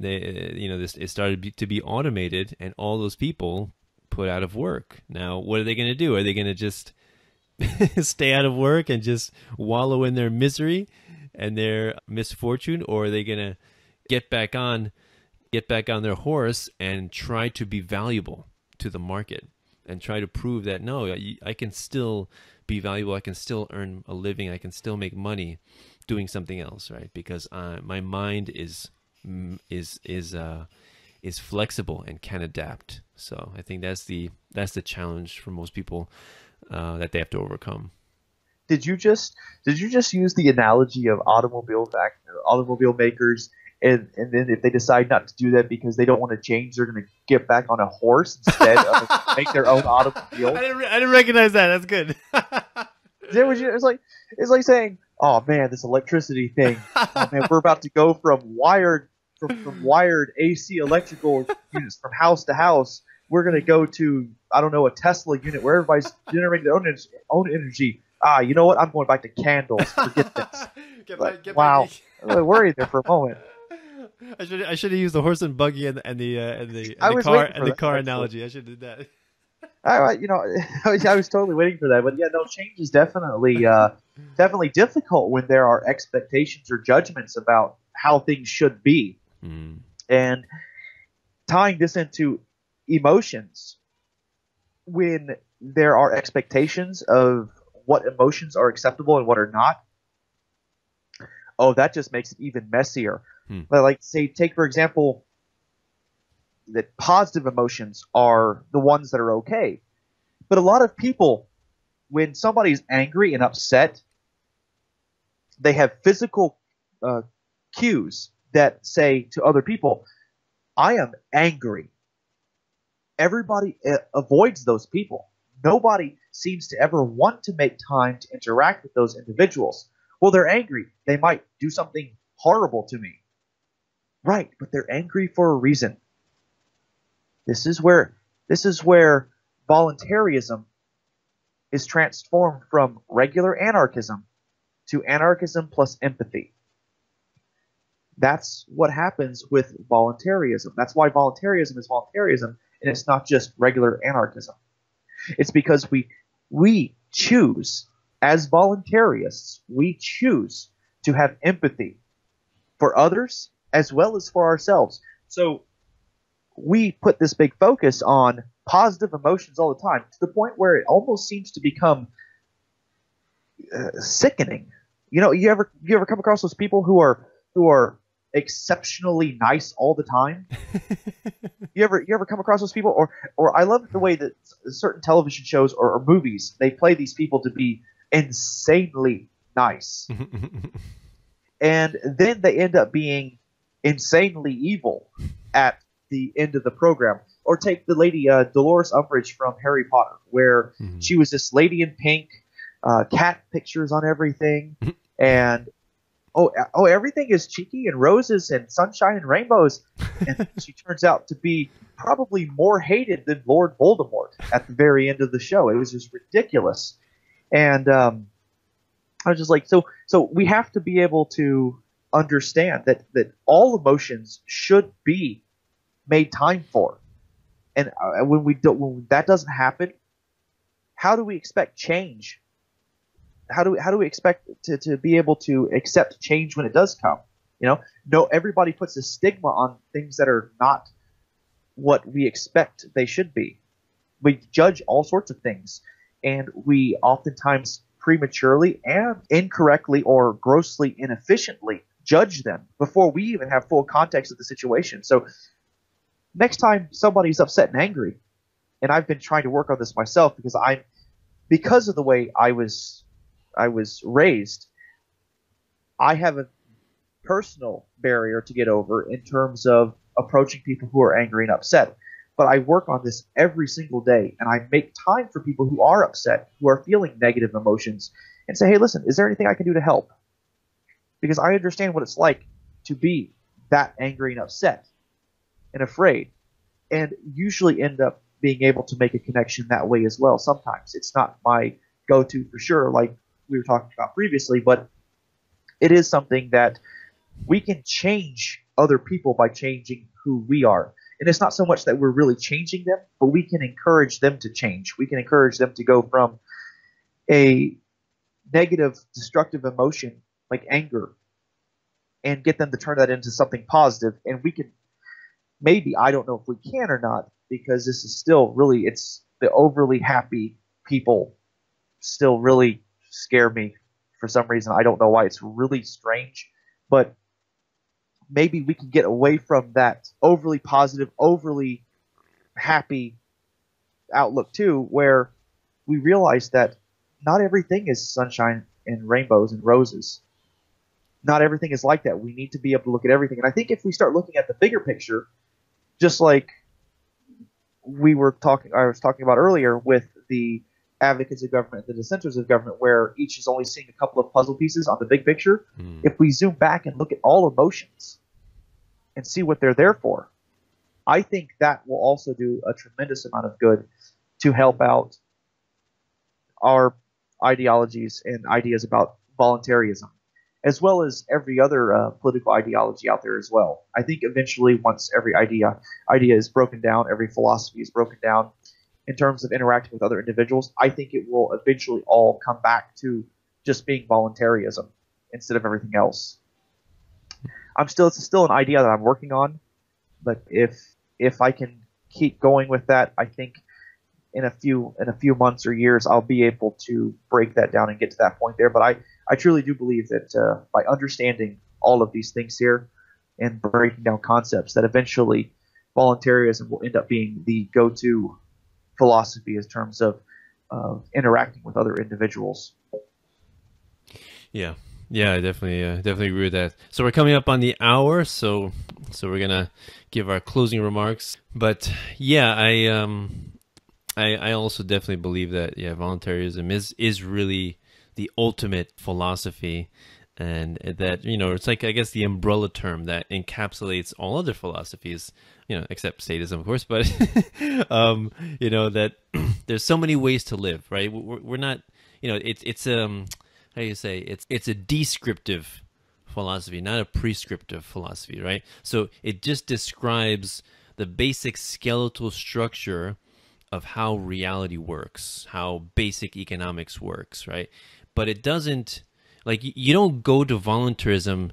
They, you know, this it started to be automated, and all those people put out of work. Now, what are they going to do? Are they going to just stay out of work and just wallow in their misery and their misfortune, or are they going to get back on, get back on their horse and try to be valuable to the market? And try to prove that no, I, can still be valuable. I can still earn a living. I can still make money doing something else, right? Because uh, my mind is is is uh, is flexible and can adapt. So I think that's the that's the challenge for most people uh, that they have to overcome. Did you just did you just use the analogy of automobile back automobile makers and and then if they decide not to do that because they don't want to change, they're going to get back on a horse instead of make their own automobile. I didn't, I didn't recognize that. That's good. It it's like it's like saying, "Oh man, this electricity thing. Oh man, we're about to go from wired from, from wired AC electrical units from house to house. We're going to go to I don't know a Tesla unit where everybody's generating their own own energy. Ah, you know what? I'm going back to candles. Forget this. get my, get wow, I was worried there for a moment. I should I should have used the horse and buggy and, and the uh, and the, and the car and the car analogy. I should have did that. I, you know, I was, I was totally waiting for that, but yeah, no, change is definitely uh, definitely difficult when there are expectations or judgments about how things should be, mm. and tying this into emotions when there are expectations of what emotions are acceptable and what are not. Oh, that just makes it even messier Hmm. Like, say, take for example, that positive emotions are the ones that are okay. But a lot of people, when somebody's angry and upset, they have physical uh, cues that say to other people, I am angry. Everybody uh, avoids those people. Nobody seems to ever want to make time to interact with those individuals. Well, they're angry. They might do something horrible to me. Right, but they're angry for a reason. This is where this is where voluntaryism is transformed from regular anarchism to anarchism plus empathy. That's what happens with voluntaryism. That's why voluntaryism is voluntaryism and it's not just regular anarchism. It's because we we choose as voluntarists, we choose to have empathy for others as well as for ourselves. So we put this big focus on positive emotions all the time to the point where it almost seems to become uh, sickening. You know, you ever you ever come across those people who are who are exceptionally nice all the time? you ever you ever come across those people or or I love the way that certain television shows or, or movies they play these people to be insanely nice. and then they end up being insanely evil at the end of the program. Or take the lady uh, Dolores Umbridge from Harry Potter, where mm-hmm. she was this lady in pink, uh, cat pictures on everything, mm-hmm. and oh, oh, everything is cheeky and roses and sunshine and rainbows, and she turns out to be probably more hated than Lord Voldemort at the very end of the show. It was just ridiculous, and um, I was just like, so so we have to be able to understand that that all emotions should be made time for, and uh, when we do, when that doesn't happen, how do we expect change? How do we, how do we expect to, to be able to accept change when it does come? You know, no, everybody puts a stigma on things that are not what we expect they should be. We judge all sorts of things, and we oftentimes prematurely and incorrectly or grossly inefficiently judge them before we even have full context of the situation. So, next time somebody's upset and angry, and I've been trying to work on this myself because I'm because of the way I was I was raised, I have a personal barrier to get over in terms of approaching people who are angry and upset. But I work on this every single day, and I make time for people who are upset, who are feeling negative emotions, and say, hey, listen, is there anything I can do to help? Because I understand what it's like to be that angry and upset and afraid, and usually end up being able to make a connection that way as well. Sometimes it's not my go to for sure, like we were talking about previously, but it is something that we can change other people by changing who we are. And it's not so much that we're really changing them, but we can encourage them to change. We can encourage them to go from a negative, destructive emotion like anger and get them to turn that into something positive. And we can maybe, I don't know if we can or not, because this is still really, it's the overly happy people still really scare me for some reason. I don't know why. It's really strange. But maybe we can get away from that overly positive, overly happy outlook too, where we realize that not everything is sunshine and rainbows and roses. Not everything is like that. We need to be able to look at everything. And I think if we start looking at the bigger picture, just like we were talking, I was talking about earlier with the advocates of government, the dissenters of government, where each is only seeing a couple of puzzle pieces on the big picture. Mm. If we zoom back and look at all emotions and see what they're there for, I think that will also do a tremendous amount of good to help out our ideologies and ideas about voluntaryism, as well as every other uh, political ideology out there as well. I think eventually, once every idea idea is broken down, every philosophy is broken down, in terms of interacting with other individuals, I think it will eventually all come back to just being voluntaryism instead of everything else. I'm still it's still an idea that I'm working on, but if if I can keep going with that, I think in a few in a few months or years I'll be able to break that down and get to that point there. But I I truly do believe that uh, by understanding all of these things here and breaking down concepts, that eventually voluntaryism will end up being the go-to philosophy in terms of uh, interacting with other individuals. Yeah, yeah, I definitely, uh, definitely agree with that. So we're coming up on the hour, so so we're gonna give our closing remarks. But yeah, I um, I I also definitely believe that yeah, voluntaryism is is really the ultimate philosophy and that you know it's like i guess the umbrella term that encapsulates all other philosophies you know except statism of course but um you know that there's so many ways to live right we're, we're not you know it's it's um how you say it's it's a descriptive philosophy not a prescriptive philosophy right? So it just describes the basic skeletal structure of how reality works how basic economics works right? But it doesn't like you don't go to voluntaryism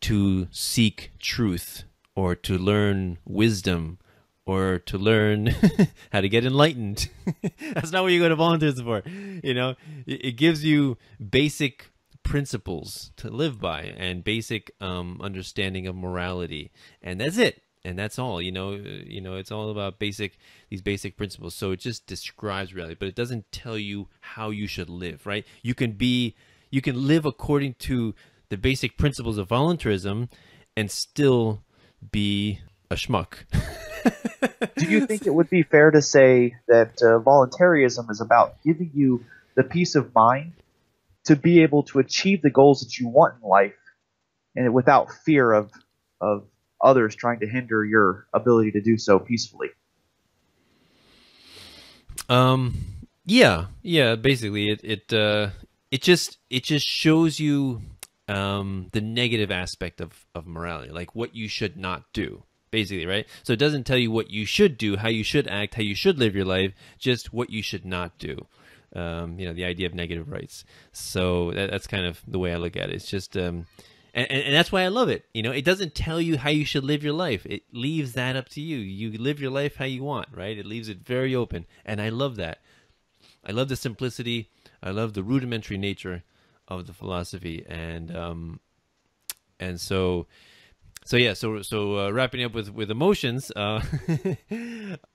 to seek truth or to learn wisdom or to learn how to get enlightened. That's not what you go to voluntaryism for. You know, it, gives you basic principles to live by and basic um, understanding of morality, and that's it. And that's all. You know, you know, it's all about basic these basic principles. So it just describes reality, but it doesn't tell you how you should live. Right? You can be you can live according to the basic principles of voluntaryism and still be a schmuck. Do you think it would be fair to say that uh, voluntaryism is about giving you the peace of mind to be able to achieve the goals that you want in life and without fear of of others trying to hinder your ability to do so peacefully? Um yeah, yeah, basically it it uh it just it just shows you um, the negative aspect of of morality, like what you should not do, basically, right? So it doesn't tell you what you should do, how you should act, how you should live your life, just what you should not do. Um, you know, the idea of negative rights. So that, that's kind of the way I look at it. It's just, um, and, and that's why I love it. You know, it doesn't tell you how you should live your life. It leaves that up to you. You live your life how you want, right? It leaves it very open, and I love that. I love the simplicity. I love the rudimentary nature of the philosophy, and um, and so so yeah so so uh, wrapping up with with emotions uh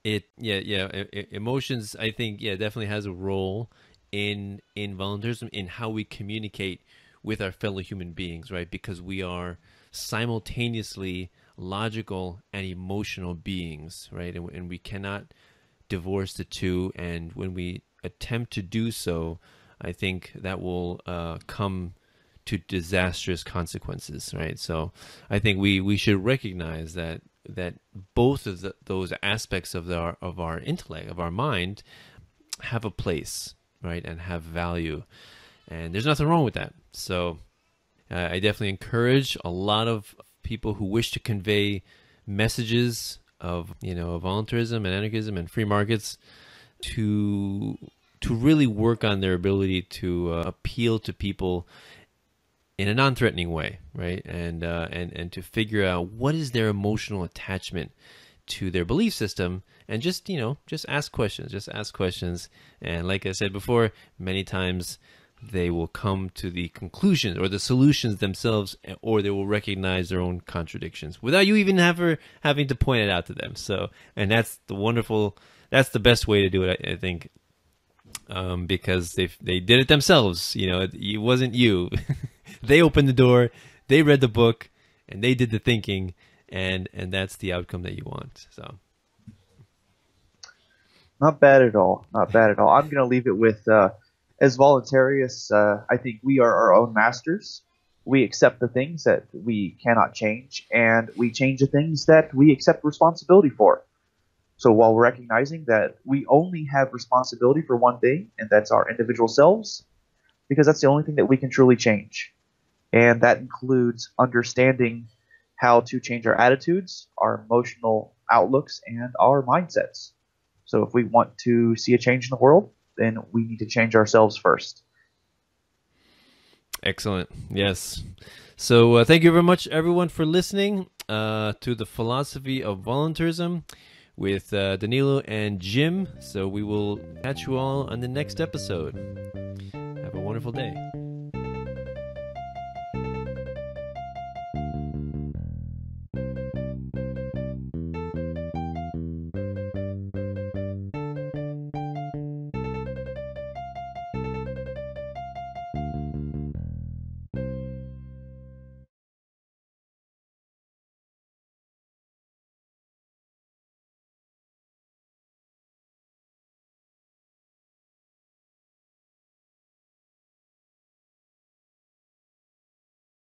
it yeah yeah emotions i think yeah definitely has a role in in voluntaryism in how we communicate with our fellow human beings right? Because we are simultaneously logical and emotional beings right? And, and we cannot divorce the two. And when we attempt to do so i think that will uh, come to disastrous consequences, right? So I think we, we should recognize that that both of the, those aspects of our of our intellect of our mind have a place, right, and have value, and there's nothing wrong with that. So uh, I definitely encourage a lot of people who wish to convey messages of you know voluntaryism and anarchism and free markets to to really work on their ability to uh, appeal to people in a non-threatening way, right? And uh, and and to figure out what is their emotional attachment to their belief system, and just you know just ask questions, just ask questions, and like I said before, many times they will come to the conclusions or the solutions themselves, or they will recognize their own contradictions without you even ever having to point it out to them. So, and that's the wonderful, that's the best way to do it, I, I think, um, because they they did it themselves. You know, it, it wasn't you. they opened the door, they read the book, and they did the thinking, and and that's the outcome that you want. So. Not bad at all. Not bad at all. I'm going to leave it with, uh, as voluntaryists, uh, I think we are our own masters. We accept the things that we cannot change, and we change the things that we accept responsibility for. So while recognizing that we only have responsibility for one thing, and that's our individual selves, because that's the only thing that we can truly change and that includes understanding how to change our attitudes, our emotional outlooks, and our mindsets. So, if we want to see a change in the world, then we need to change ourselves first. Excellent. Yes. So, uh, thank you very much, everyone, for listening uh, to the philosophy of voluntaryism with uh, Danilo and Jim. So, we will catch you all on the next episode. Have a wonderful day.